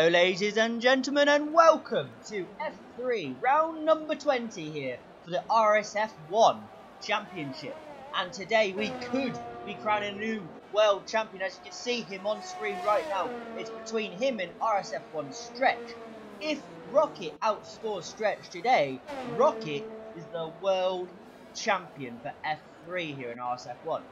Hello ladies and gentlemen and welcome to F3 round number 20 here for the RSF 1 Championship. And today we could be crowning a new world champion. As you can see him on screen right now it's between him and RSF 1 Stretch. If Rocket outscores Stretch today Rocket is the world champion for F3 here in RSF 1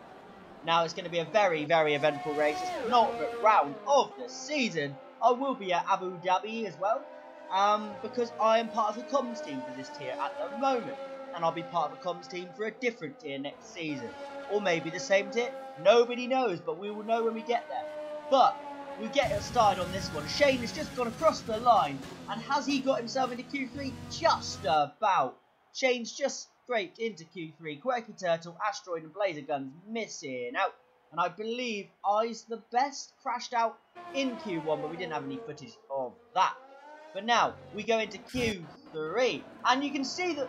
now it's going to be a very very eventful race. It's the round of the season I will be at Abu Dhabi as well, um, because I am part of the comms team for this tier at the moment, and I'll be part of the comms team for a different tier next season, or maybe the same tier. Nobody knows, but we will know when we get there. But we get started on this one. Shane has just gone across the line, and has he got himself into Q3? Just about. Shane's just straight into Q3. Quirky Turtle, Asteroid, and Blazer Guns missing out. And I believe Eyes the Best crashed out in Q1, but we didn't have any footage of that. But now, we go into Q3, and you can see that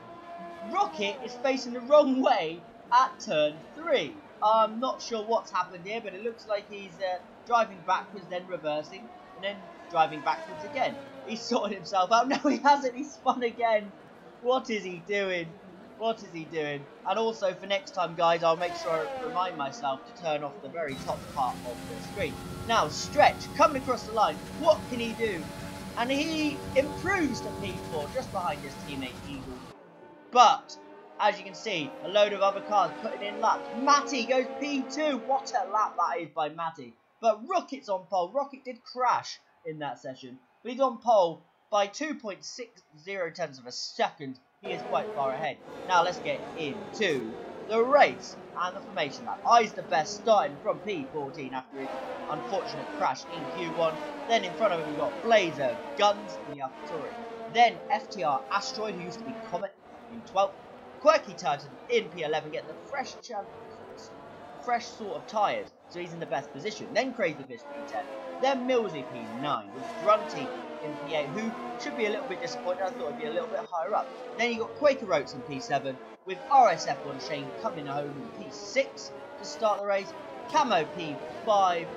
Rocket is facing the wrong way at turn 3. I'm not sure what's happened here, but it looks like he's uh, driving backwards, then reversing, and then driving backwards again. He's sorted himself out. No, he hasn't. He spun again. What is he doing? What is he doing? And also for next time, guys, I'll make sure I remind myself to turn off the very top part of the screen. Now, Stretch, coming across the line, what can he do? And he improves to P4, just behind his teammate Eagle. But, as you can see, a load of other cars putting in laps. Matty goes P2. What a lap that is by Matty. But Rocket's on pole. Rocket did crash in that session. But he's on pole by 2.60 tenths of a second he is quite far ahead. Now let's get into the race and the formation lap. I's the best starting from P14 after his unfortunate crash in Q1. Then in front of him we've got Blazer, Guns in the AlphaTauri. Then FTR Asteroid who used to be Comet in 12th. Quirky Titan in P11 getting the fresh fresh sort of tyres, so he's in the best position. Then Crazy Fish P10. Then Millsy P9 with Grunty in P8, who should be a little bit disappointed. I thought it'd be a little bit higher up. Then you got Quaker Oats in P7, with RSF1 Shane coming home in P6 to start the race. Camo P5.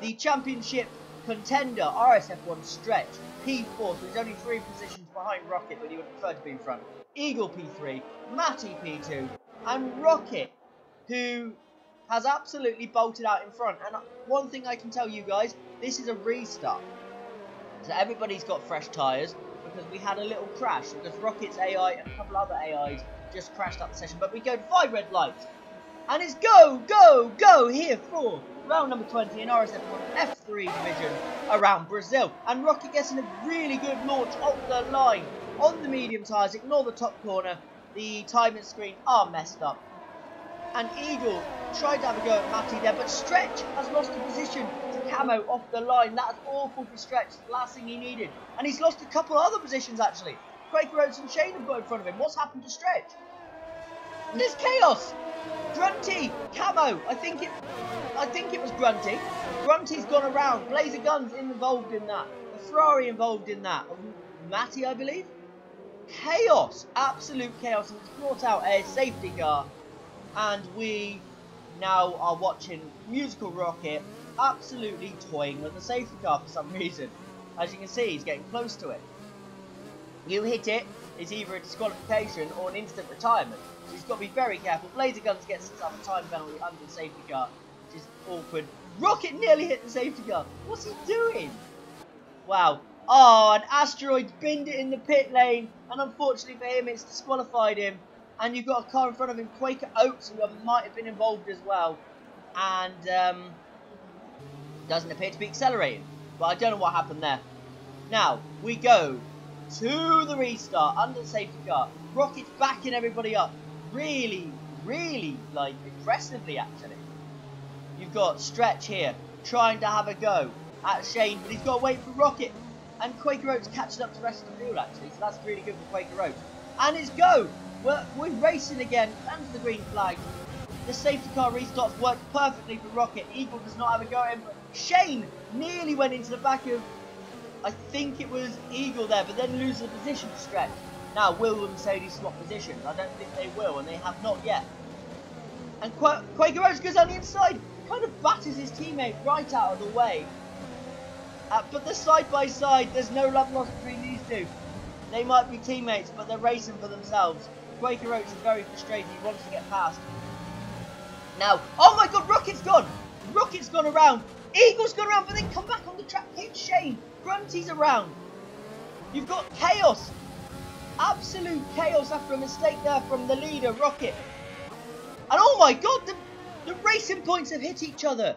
The championship contender, RSF1 Stretch, P4, so he's only three positions behind Rocket, but he would prefer to be in front. Eagle P3, Matty P2, and Rocket, who has absolutely bolted out in front. And one thing I can tell you guys, this is a restart. So everybody's got fresh tyres because we had a little crash because Rocket's AI and a couple other AIs just crashed up the session. But we go five red lights. And it's go, go, go here for round number 20 in RSF1 F3 division around Brazil. And Rocket getting a really good launch off the line on the medium tyres. Ignore the top corner. The timing screen are messed up. And Eagle tried to have a go at Matty there, but Stretch has lost a position camo off the line. That's awful for Stretch. The last thing he needed. And he's lost a couple other positions, actually. Quaker Oats and Shane have got in front of him. What's happened to Stretch? There's chaos. Grunty, camo. I think it. I think it was Grunty. Grunty's gone around. Blazer Guns involved in that. A Ferrari involved in that. Matty, I believe. Chaos. Absolute chaos. And it's brought out a safety car. And we now are watching Musical Rocket absolutely toying with the safety car for some reason. As you can see, he's getting close to it. You hit it, it's either a disqualification or an instant retirement. So he's got to be very careful. Blazer Guns gets himself a time penalty under the safety car, which is awkward. Rocket nearly hit the safety car. What's he doing? Wow. Oh, an asteroid's binned it in the pit lane, and unfortunately for him, it's disqualified him. And you've got a car in front of him, Quaker Oats, who might have been involved as well. And um, doesn't appear to be accelerating. But I don't know what happened there. Now, we go to the restart under the safety car. Rocket's backing everybody up. Really, really, like, impressively, actually. You've got Stretch here, trying to have a go at Shane, but he's got to wait for Rocket. And Quaker Oats catching up to the rest of the field, actually, so that's really good for Quaker Oats. And it's go! We're, we're racing again, and the green flag. The safety car restarts worked perfectly for Rocket. Eagle does not have a go at him, but Shane nearly went into the back of, I think it was Eagle there, but then loses the position stretch. Now, will the Mercedes swap positions? I don't think they will, and they have not yet. And Qu Quaker Oats goes on the inside, kind of batters his teammate right out of the way. Uh, but the side by side, there's no love lost between these two. They might be teammates, but they're racing for themselves. Quaker Oats is very frustrated. He wants to get past. Now, oh my god, Rocket's gone! Rocket's gone around. Eagle's gone around, but then come back on the track. Hit Shane. Grunty's around. You've got chaos. Absolute chaos after a mistake there from the leader, Rocket. And oh my god, the, the racing points have hit each other.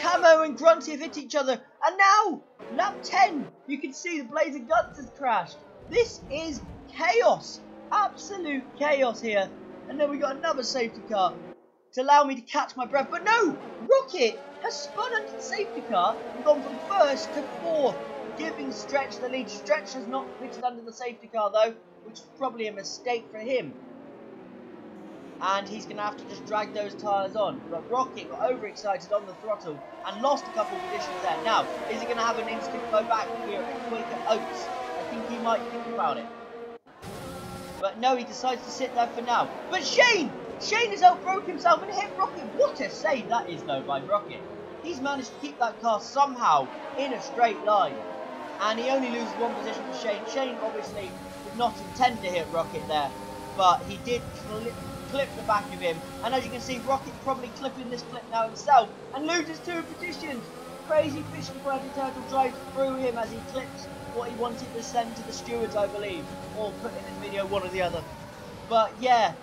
Camo and Grunty have hit each other. And now, lap 10, you can see the Blazer Guns has crashed. This is chaos. Absolute chaos here. And then we got another safety car to allow me to catch my breath. But no, Rocket has spun under the safety car and gone from first to fourth, giving Stretch the lead. Stretch has not fitted under the safety car though, which is probably a mistake for him. And he's going to have to just drag those tyres on. But Rocket got overexcited on the throttle and lost a couple of positions there. Now, is he going to have an instant go back here at Quaker Oats? I think he might think about it. But no, he decides to sit there for now. But Shane Shane has outbroke himself and hit Rocket. What a save that is, though, by Rocket. He's managed to keep that car somehow in a straight line. And he only loses one position to Shane. Shane obviously did not intend to hit Rocket there, but he did clip, clip the back of him. And as you can see, Rocket probably clipping this clip now himself and loses two positions. Crazy Fishing Quirky Turtle drives through him as he clips what he wanted to send to the stewards, I believe. Or put in this video, one or the other. But yeah,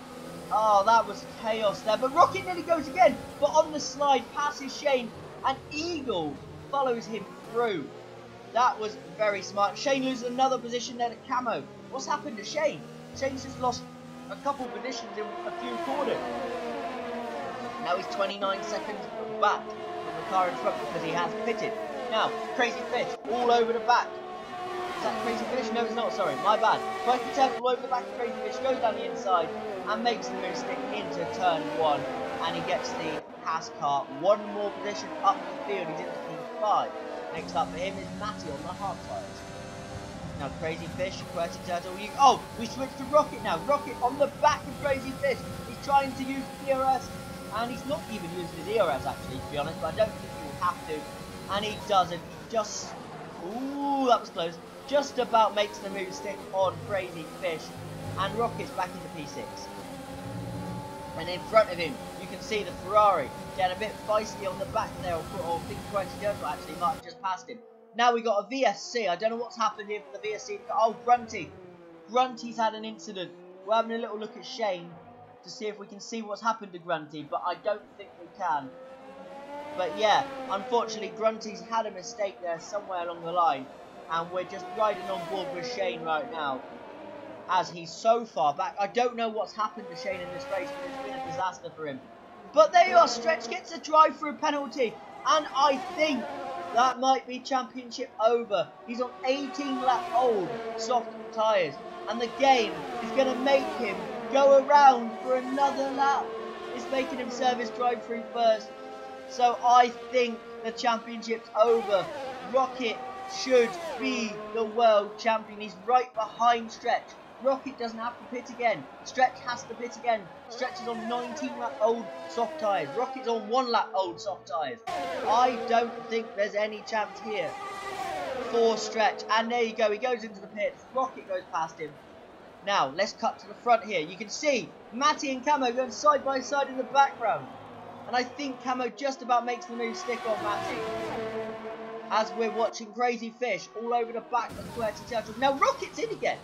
Oh, that was chaos there. But Rocket nearly goes again. But on the slide, passes Shane. And Eagle follows him through. That was very smart. Shane loses another position there to Camo. What's happened to Shane? Shane's just lost a couple positions in a few corners. Now he's 29 seconds back from the car in front because he has pitted. Now, Crazy Fish all over the back. That Crazy Fish? No, it's not, sorry, my bad. Quirky Turtle over the back of Crazy Fish, goes down the inside, and makes the move stick into turn one. And he gets the pass car one more position up the field. He's into P5 next up for him is Matty on the hard tyres now Crazy Fish Quirky Turtle. You oh we switched to Rocket now. Rocket on the back of Crazy Fish. He's trying to use the DRS and he's not even using the DRS actually to be honest. But I don't think he will have to. And he doesn't. He just ooh that was close just about makes the move stick on Crazy Fish and Rocket's back into P6 and in front of him you can see the Ferrari getting a bit feisty on the back there, or, or oh, Big Quentin Jones actually might have just passed him. Now we got a VSC. I don't know what's happened here for the VSC. Oh, Grunty. Grunty's had an incident. We're having a little look at Shane to see if we can see what's happened to Grunty, but I don't think we can. But yeah, unfortunately, Grunty's had a mistake there somewhere along the line, and we're just riding on board with Shane right now as he's so far back. I don't know what's happened to Shane in this race, but it's been a disaster for him. But there you are, Stretch gets a drive-through penalty, and I think that might be championship over. He's on 18 lap old soft tyres, and the game is going to make him go around for another lap. It's making him service drive-through first. So I think the championship's over. Rocket should be the world champion. He's right behind Stretch. Rocket doesn't have to pit again. Stretch has to pit again. Stretch is on 19 lap old soft tyres. Rocket's on 1 lap old soft tyres. I don't think there's any chance here for Stretch. And there you go. He goes into the pits. Rocket goes past him. Now, let's cut to the front here. You can see Matty and Camo going side by side in the background. And I think Camo just about makes the move stick on Matty. As we're watching Crazy Fish all over the back of Quirky Turtles. Now, Rocket's in again.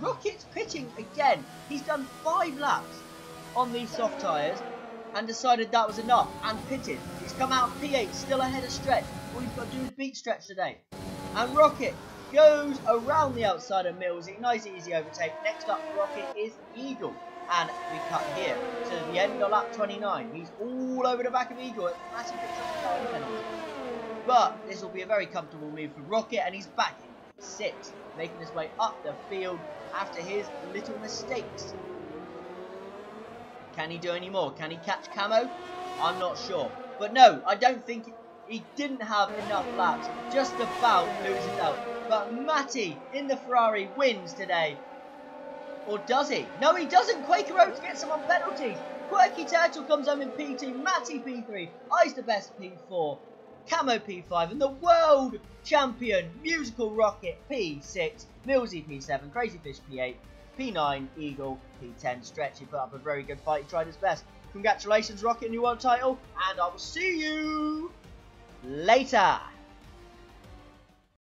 Rocket's pitting again. He's done five laps on these soft tyres and decided that was enough and pitted. He's come out P8, still ahead of Stretch. All he's got to do is beat Stretch today. And Rocket goes around the outside of Millsy. Nice easy overtake. Next up Rocket is Eagle. And we cut here to the end of lap 29. He's all over the back of Eagle. But this will be a very comfortable move for Rocket and he's back in sixth, making his way up the field after his little mistakes. Can he do any more? Can he catch Camo? I'm not sure. But no, I don't think he didn't have enough laps. Just about loses out. But Matty in the Ferrari wins today. Or does he? No, he doesn't. Quaker Oats gets some on penalties. Quirky Turtle comes home in P2. Matty P3. I's the best P4. Camo P5, and the world champion Musical Rocket P6, Millsy P7, Crazy Fish P8, P9, Eagle, P10, Stretch. He put up a very good fight, he tried his best. Congratulations, Rocket, new world title, and I will see you later.